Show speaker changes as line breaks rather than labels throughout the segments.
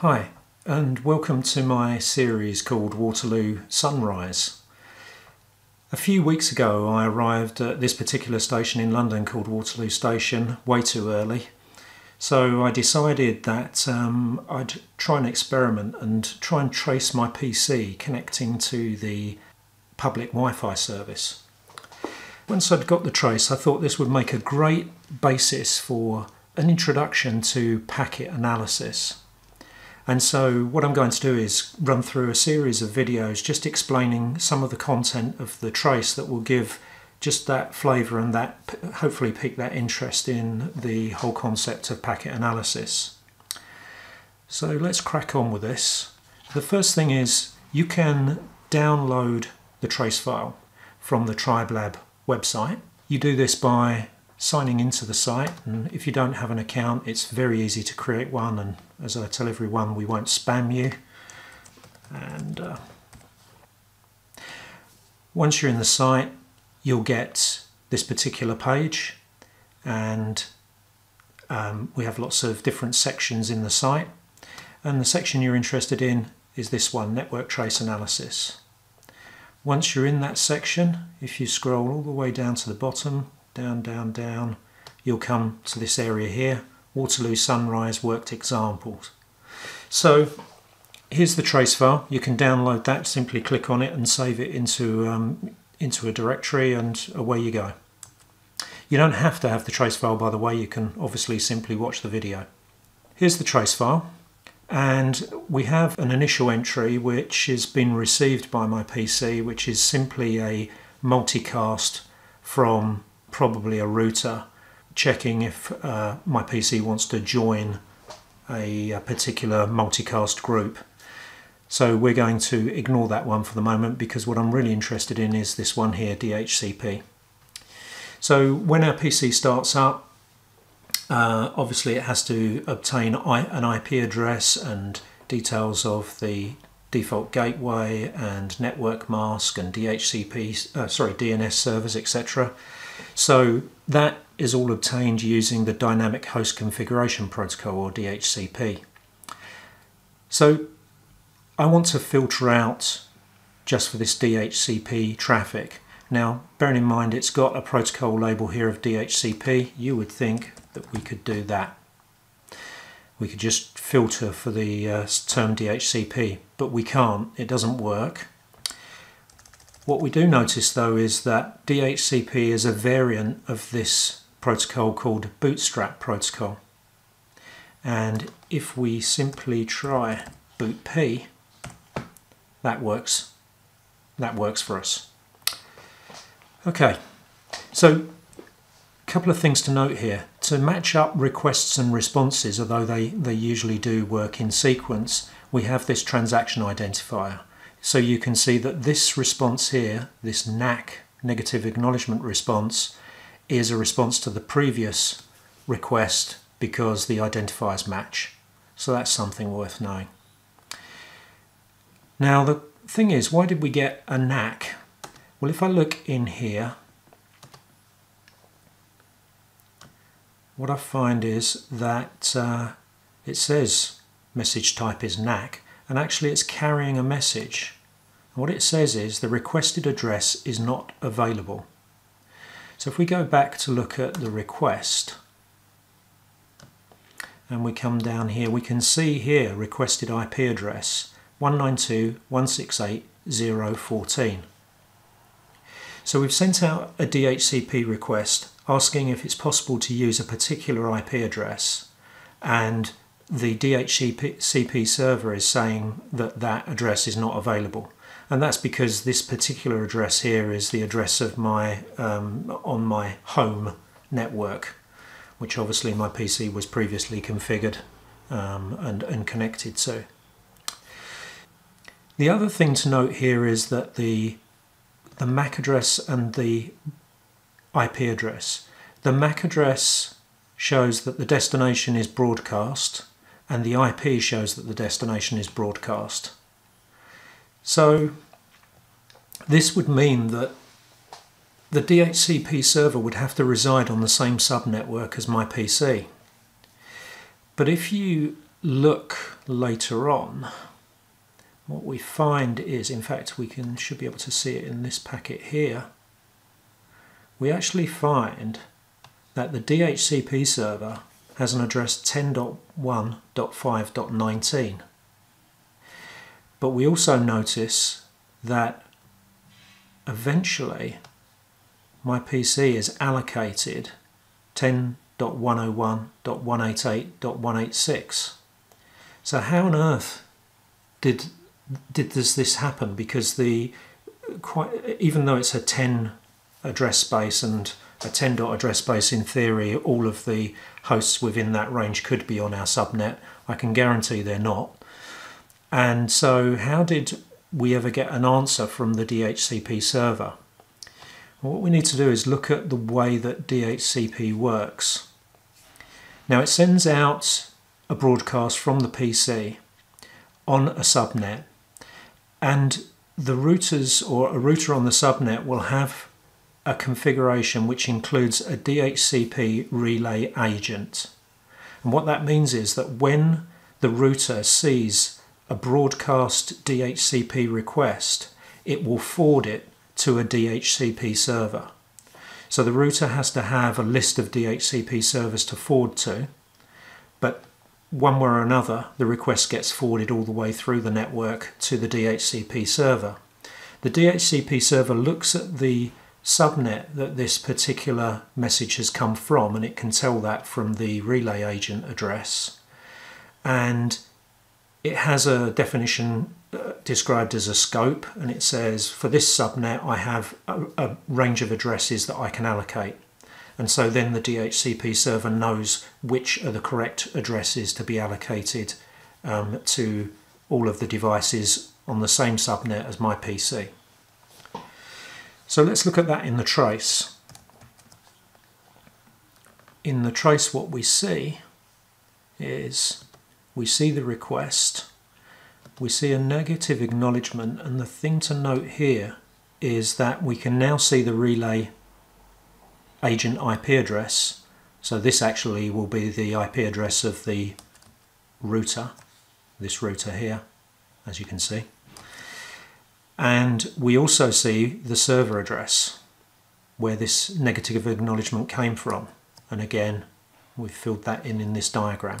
Hi, and welcome to my series called Waterloo Sunrise. A few weeks ago, I arrived at this particular station in London called Waterloo Station way too early. So I decided that um, I'd try an experiment and try and trace my PC connecting to the public Wi Fi service. Once I'd got the trace, I thought this would make a great basis for an introduction to packet analysis. And so what I'm going to do is run through a series of videos just explaining some of the content of the trace that will give just that flavour and that hopefully pique that interest in the whole concept of packet analysis. So let's crack on with this. The first thing is you can download the trace file from the TribeLab website. You do this by signing into the site. And if you don't have an account it's very easy to create one. And as I tell everyone we won't spam you. And uh, once you're in the site you'll get this particular page. And um, we have lots of different sections in the site. And the section you're interested in is this one network trace analysis. Once you're in that section if you scroll all the way down to the bottom down, down, down, you'll come to this area here, Waterloo Sunrise Worked Examples. So here's the trace file. You can download that, simply click on it and save it into, um, into a directory and away you go. You don't have to have the trace file by the way, you can obviously simply watch the video. Here's the trace file and we have an initial entry which has been received by my PC which is simply a multicast from probably a router checking if uh, my PC wants to join a, a, particular multicast group. So we're going to ignore that one for the moment because what I'm really interested in is this one here, DHCP. So when our PC starts up, uh, obviously it has to obtain an IP address and details of the default gateway and network mask and DHCP, uh, sorry, DNS servers, etc. So that is all obtained using the Dynamic Host Configuration Protocol or DHCP. So I want to filter out just for this DHCP traffic. Now, bearing in mind it's got a protocol label here of DHCP, you would think that we could do that. We could just filter for the uh, term DHCP, but we can't, it doesn't work. What we do notice though is that DHCP is a variant of this protocol called Bootstrap protocol. And if we simply try bootp, that works. That works for us. Okay, so a couple of things to note here. To match up requests and responses, although they, they usually do work in sequence, we have this transaction identifier. So you can see that this response here, this NAK, negative acknowledgement response, is a response to the previous request because the identifiers match. So that's something worth knowing. Now the thing is, why did we get a NAK? Well, if I look in here, what I find is that uh, it says message type is NAK, and actually it's carrying a message. And what it says is the requested address is not available. So if we go back to look at the request and we come down here, we can see here requested IP address 192.168.0.14. So we've sent out a DHCP request asking if it's possible to use a particular IP address and the DHCP server is saying that that address is not available. And that's because this particular address here is the address of my um, on my home network, which obviously my PC was previously configured um, and, and connected to. The other thing to note here is that the the MAC address and the IP address. The MAC address shows that the destination is broadcast and the IP shows that the destination is broadcast. So this would mean that the DHCP server would have to reside on the same subnetwork as my PC. But if you look later on, what we find is, in fact, we can should be able to see it in this packet here. We actually find that the DHCP server has an address 10.1.5.19. But we also notice that eventually my PC is allocated 10.101.188.186. So how on earth did did this this happen? Because the quite even though it's a 10 address space and a 10 dot address space in theory all of the hosts within that range could be on our subnet. I can guarantee they're not. And so how did we ever get an answer from the DHCP server? Well, what we need to do is look at the way that DHCP works. Now it sends out a broadcast from the PC on a subnet and the routers or a router on the subnet will have a configuration which includes a DHCP relay agent. And what that means is that when the router sees a broadcast DHCP request, it will forward it to a DHCP server. So the router has to have a list of DHCP servers to forward to, but one way or another, the request gets forwarded all the way through the network to the DHCP server. The DHCP server looks at the subnet that this particular message has come from, and it can tell that from the relay agent address. And it has a definition uh, described as a scope, and it says for this subnet, I have a, a range of addresses that I can allocate. And so then the DHCP server knows which are the correct addresses to be allocated um, to all of the devices on the same subnet as my PC. So let's look at that in the trace. In the trace what we see is we see the request, we see a negative acknowledgement and the thing to note here is that we can now see the relay agent IP address. So this actually will be the IP address of the router, this router here, as you can see. And we also see the server address where this negative acknowledgement came from. And again, we've filled that in in this diagram.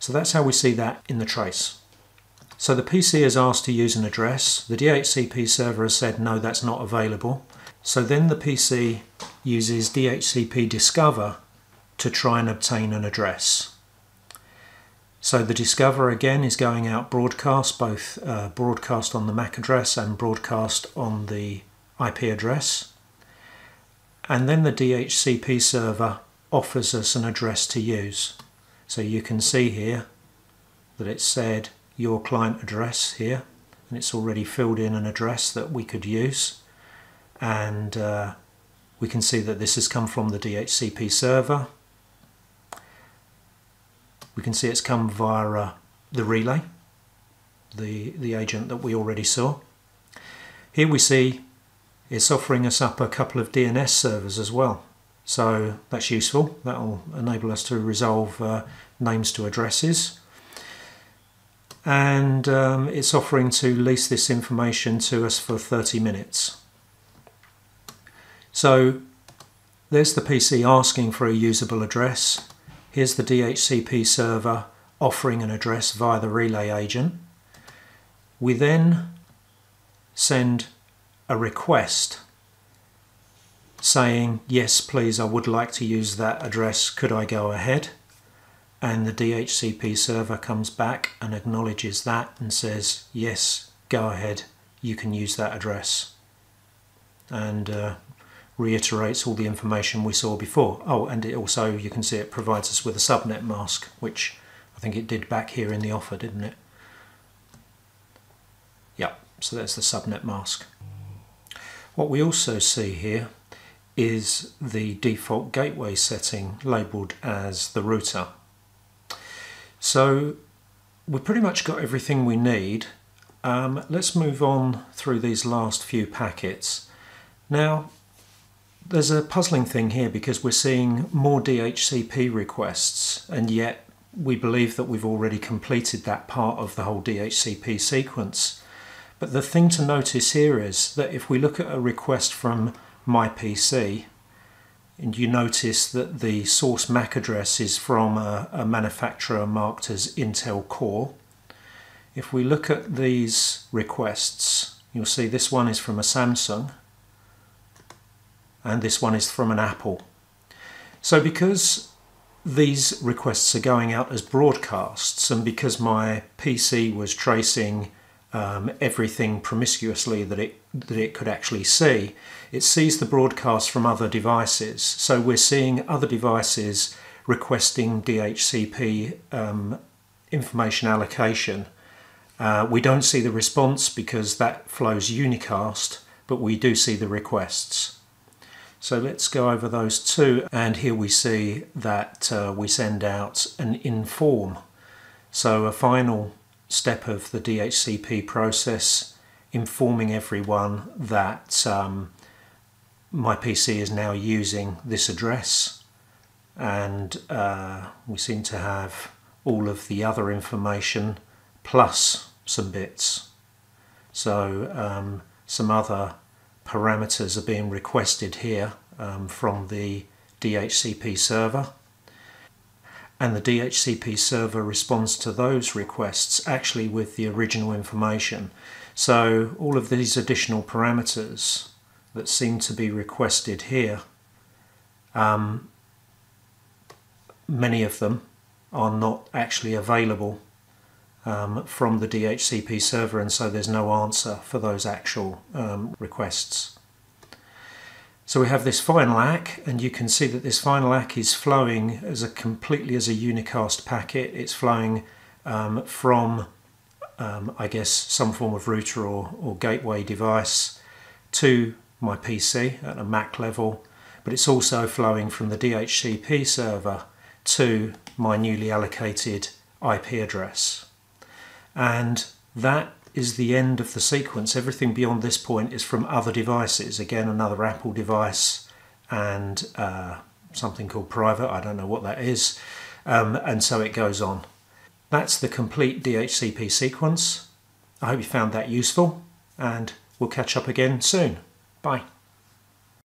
So that's how we see that in the trace. So the PC is asked to use an address. The DHCP server has said no, that's not available. So then the PC uses DHCP discover to try and obtain an address. So the Discover again is going out broadcast, both uh, broadcast on the MAC address and broadcast on the IP address. And then the DHCP server offers us an address to use. So you can see here that it said your client address here and it's already filled in an address that we could use and uh, we can see that this has come from the DHCP server we can see it's come via uh, the relay, the, the agent that we already saw. Here we see it's offering us up a couple of DNS servers as well. So that's useful. That'll enable us to resolve uh, names to addresses. And um, it's offering to lease this information to us for 30 minutes. So there's the PC asking for a usable address. Here's the DHCP server offering an address via the relay agent. We then send a request saying, yes, please, I would like to use that address. Could I go ahead? And the DHCP server comes back and acknowledges that and says, yes, go ahead. You can use that address. And uh, reiterates all the information we saw before. Oh, and it also, you can see it provides us with a subnet mask, which I think it did back here in the offer, didn't it? Yep, so there's the subnet mask. What we also see here is the default gateway setting labelled as the router. So we've pretty much got everything we need. Um, let's move on through these last few packets. Now, there's a puzzling thing here because we're seeing more DHCP requests and yet we believe that we've already completed that part of the whole DHCP sequence. But the thing to notice here is that if we look at a request from my PC, and you notice that the source MAC address is from a, a manufacturer marked as Intel Core. If we look at these requests, you'll see this one is from a Samsung and this one is from an Apple. So because these requests are going out as broadcasts and because my PC was tracing um, everything promiscuously that it that it could actually see. It sees the broadcast from other devices, so we're seeing other devices requesting DHCP um, information allocation. Uh, we don't see the response because that flows unicast, but we do see the requests. So let's go over those two, and here we see that uh, we send out an inform. So a final step of the DHCP process, informing everyone that um, my PC is now using this address and uh, we seem to have all of the other information plus some bits. So um, some other parameters are being requested here um, from the DHCP server and the DHCP server responds to those requests actually with the original information. So all of these additional parameters that seem to be requested here, um, many of them are not actually available um, from the DHCP server and so there's no answer for those actual um, requests. So we have this final ACK and you can see that this final ACK is flowing as a completely as a unicast packet. It's flowing um, from um, I guess some form of router or, or gateway device to my PC at a MAC level but it's also flowing from the DHCP server to my newly allocated IP address and that is the end of the sequence. Everything beyond this point is from other devices. Again, another Apple device and uh, something called private. I don't know what that is. Um, and so it goes on. That's the complete DHCP sequence. I hope you found that useful and we'll catch up again soon. Bye.